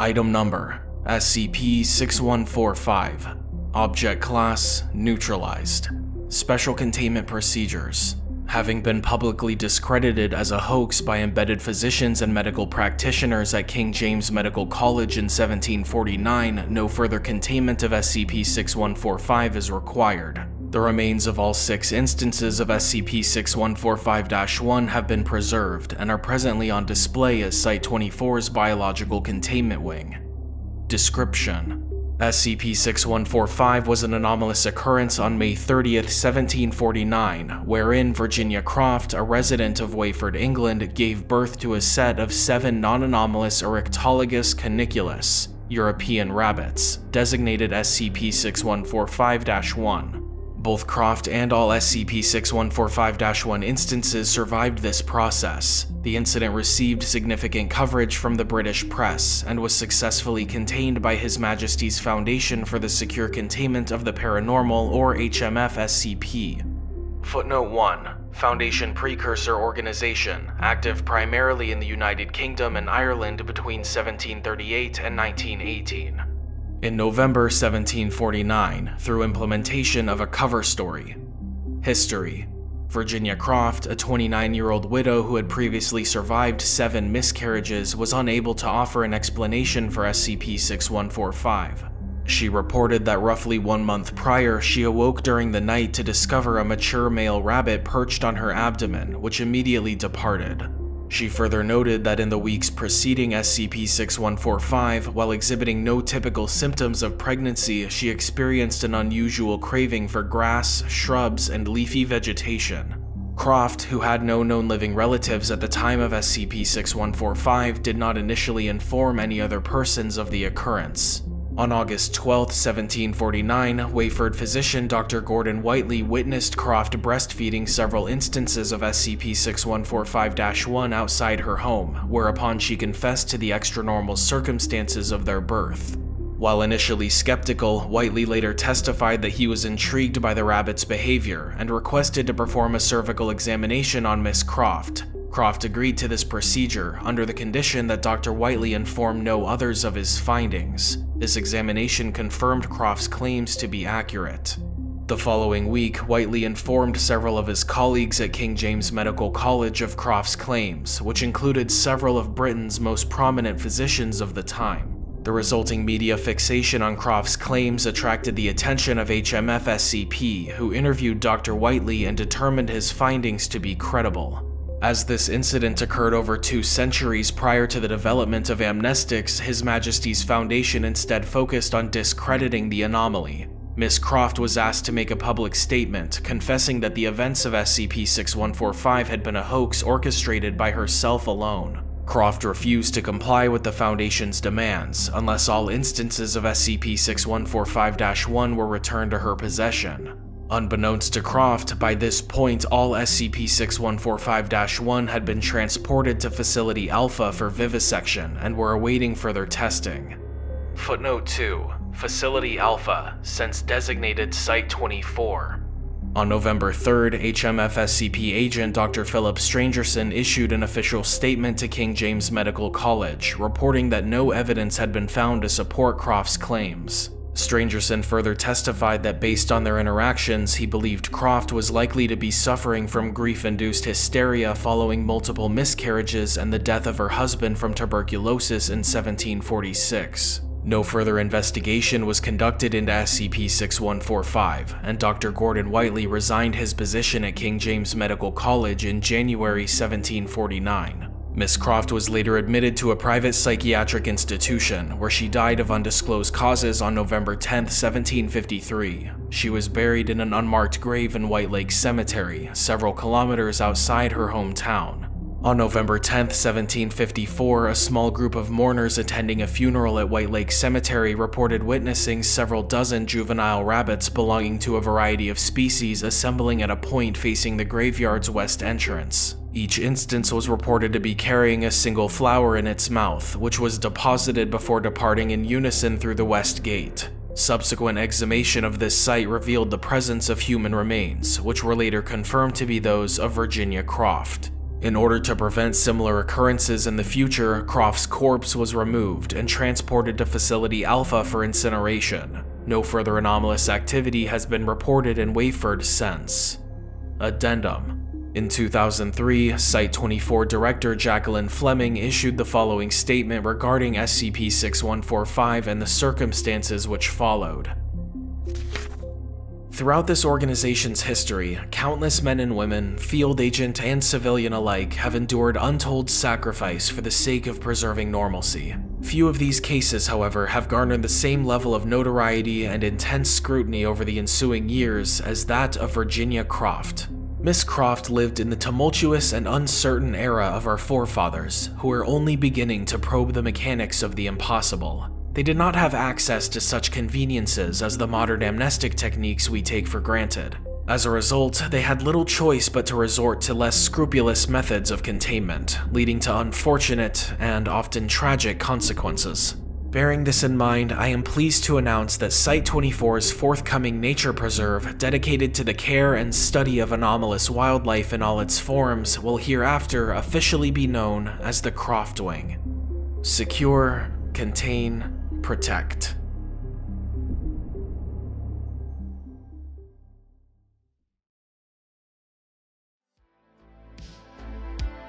Item Number SCP-6145 Object Class Neutralized. Special Containment Procedures Having been publicly discredited as a hoax by embedded physicians and medical practitioners at King James Medical College in 1749, no further containment of SCP-6145 is required. The remains of all six instances of SCP-6145-1 have been preserved and are presently on display at Site-24's Biological Containment Wing. Description SCP-6145 was an anomalous occurrence on May 30, 1749, wherein Virginia Croft, a resident of Wayford, England, gave birth to a set of seven non-anomalous Oryctolagus cuniculus, European rabbits, designated SCP-6145-1. Both Croft and all SCP-6145-1 instances survived this process. The incident received significant coverage from the British press and was successfully contained by His Majesty's Foundation for the Secure Containment of the Paranormal or HMF SCP. Footnote 1. Foundation Precursor Organization, active primarily in the United Kingdom and Ireland between 1738 and 1918 in November 1749 through implementation of a cover story. History Virginia Croft, a 29 year old widow who had previously survived seven miscarriages, was unable to offer an explanation for SCP 6145. She reported that roughly one month prior, she awoke during the night to discover a mature male rabbit perched on her abdomen, which immediately departed. She further noted that in the weeks preceding SCP-6145, while exhibiting no typical symptoms of pregnancy, she experienced an unusual craving for grass, shrubs, and leafy vegetation. Croft, who had no known living relatives at the time of SCP-6145, did not initially inform any other persons of the occurrence. On August 12, 1749, Wayford physician Dr. Gordon Whiteley witnessed Croft breastfeeding several instances of SCP-6145-1 outside her home, whereupon she confessed to the extranormal circumstances of their birth. While initially skeptical, Whiteley later testified that he was intrigued by the rabbit's behavior and requested to perform a cervical examination on Miss Croft, Croft agreed to this procedure under the condition that Dr. Whiteley inform no others of his findings. This examination confirmed Croft's claims to be accurate. The following week, Whiteley informed several of his colleagues at King James Medical College of Croft's claims, which included several of Britain's most prominent physicians of the time. The resulting media fixation on Croft's claims attracted the attention of HMF SCP, who interviewed Dr. Whiteley and determined his findings to be credible. As this incident occurred over two centuries prior to the development of amnestics, His Majesty's Foundation instead focused on discrediting the anomaly. Miss Croft was asked to make a public statement, confessing that the events of SCP-6145 had been a hoax orchestrated by herself alone. Croft refused to comply with the Foundation's demands, unless all instances of SCP-6145-1 were returned to her possession. Unbeknownst to Croft, by this point all SCP-6145-1 had been transported to Facility Alpha for vivisection and were awaiting further testing. Footnote 2. Facility Alpha, since designated Site-24. On November 3rd, HMF SCP agent Dr. Philip Strangerson issued an official statement to King James Medical College, reporting that no evidence had been found to support Croft's claims. Strangerson further testified that based on their interactions, he believed Croft was likely to be suffering from grief-induced hysteria following multiple miscarriages and the death of her husband from tuberculosis in 1746. No further investigation was conducted into SCP-6145, and Dr. Gordon Whiteley resigned his position at King James Medical College in January 1749. Miss Croft was later admitted to a private psychiatric institution, where she died of undisclosed causes on November 10, 1753. She was buried in an unmarked grave in White Lake Cemetery, several kilometers outside her hometown. On November 10, 1754, a small group of mourners attending a funeral at White Lake Cemetery reported witnessing several dozen juvenile rabbits belonging to a variety of species assembling at a point facing the graveyard's west entrance. Each instance was reported to be carrying a single flower in its mouth, which was deposited before departing in unison through the west gate. Subsequent exhumation of this site revealed the presence of human remains, which were later confirmed to be those of Virginia Croft. In order to prevent similar occurrences in the future, Croft's corpse was removed and transported to Facility Alpha for incineration. No further anomalous activity has been reported in Wayford since. Addendum in 2003, Site 24 director Jacqueline Fleming issued the following statement regarding SCP-6145 and the circumstances which followed. Throughout this organization's history, countless men and women, field agent and civilian alike, have endured untold sacrifice for the sake of preserving normalcy. Few of these cases, however, have garnered the same level of notoriety and intense scrutiny over the ensuing years as that of Virginia Croft. Miss Croft lived in the tumultuous and uncertain era of our forefathers, who were only beginning to probe the mechanics of the impossible. They did not have access to such conveniences as the modern amnestic techniques we take for granted. As a result, they had little choice but to resort to less scrupulous methods of containment, leading to unfortunate and often tragic consequences. Bearing this in mind, I am pleased to announce that Site 24's forthcoming nature preserve, dedicated to the care and study of anomalous wildlife in all its forms, will hereafter officially be known as the Croft Wing. Secure, contain, protect.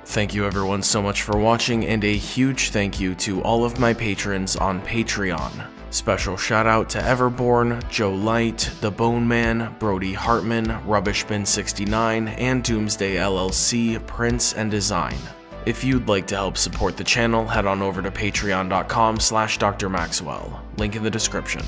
Thank you everyone so much for watching and a huge thank you to all of my patrons on Patreon. Special shout out to Everborn, Joe Light, The Bone Man, Brody Hartman, Rubbishbin69, and Doomsday LLC, Prince and Design. If you'd like to help support the channel, head on over to patreon.com slash drmaxwell, link in the description.